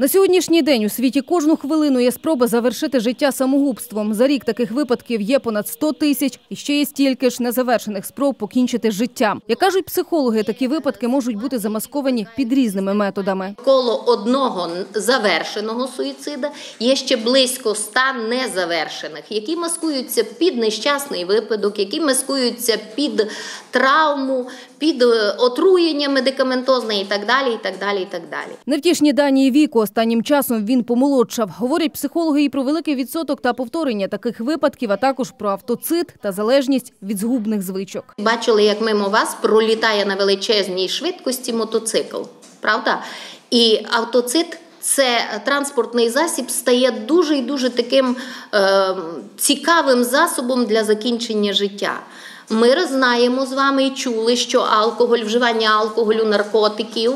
На сьогоднішній день у світі кожну хвилину є спроба завершити життя самогубством. За рік таких випадків є понад 100 тисяч, і ще є стільки ж незавершених спроб покінчити життя. Як кажуть психологи, такі випадки можуть бути замасковані під різними методами. Коло одного завершеного суїцида є ще близько ста незавершених, які маскуються під нещасний випадок, які маскуються під травму, під е, отруєння медикаментозне і так далі. і так далі, і так далі. Невтішні дані віку останнім часом він помолодшав. Говорять психологи і про великий відсоток та повторення таких випадків, а також про автоцит та залежність від згубних звичок. Бачили, як мимо вас пролітає на величезній швидкості мотоцикл, правда? І автоцит. Це транспортний засіб стає дуже і дуже таким е, цікавим засобом для закінчення життя. Ми знаємо з вами і чули, що алкоголь, вживання алкоголю, наркотиків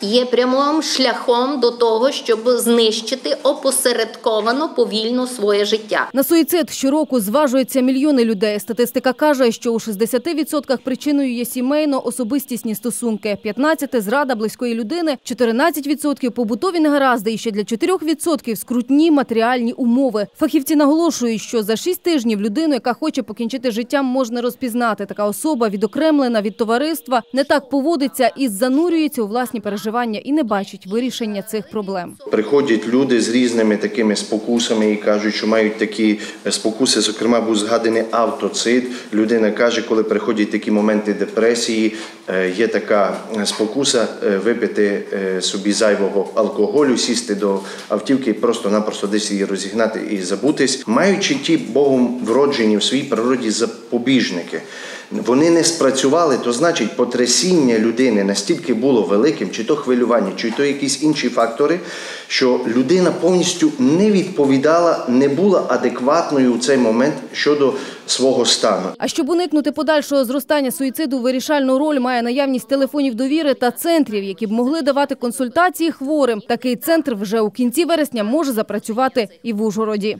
є прямим шляхом до того, щоб знищити опосередковано повільно своє життя. На суїцид щороку зважується мільйони людей. Статистика каже, що у 60% причиною є сімейно-особистісні стосунки, 15% – зрада близької людини, 14% – побутові негаразди і ще для 4% – скрутні матеріальні умови. Фахівці наголошують, що за 6 тижнів людину, яка хоче покінчити життя, можна розпізнати. Така особа відокремлена від товариства, не так поводиться і занурюється у власні переживання і не бачить вирішення цих проблем. Приходять люди з різними такими спокусами і кажуть, що мають такі спокуси. Зокрема, був згаданий автоцид. Людина каже, коли приходять такі моменти депресії, е, є така спокуса е, випити е, собі зайвого алкоголю, сісти до автівки і просто-напросто десь її розігнати і забутись, маючи ті богом вроджені в своїй природі запобіжники. Вони не спрацювали, то значить потрясіння людини настільки було великим, чи то хвилювання, чи то якісь інші фактори, що людина повністю не відповідала, не була адекватною у цей момент щодо свого стану. А щоб уникнути подальшого зростання суїциду, вирішальну роль має наявність телефонів довіри та центрів, які б могли давати консультації хворим. Такий центр вже у кінці вересня може запрацювати і в Ужгороді.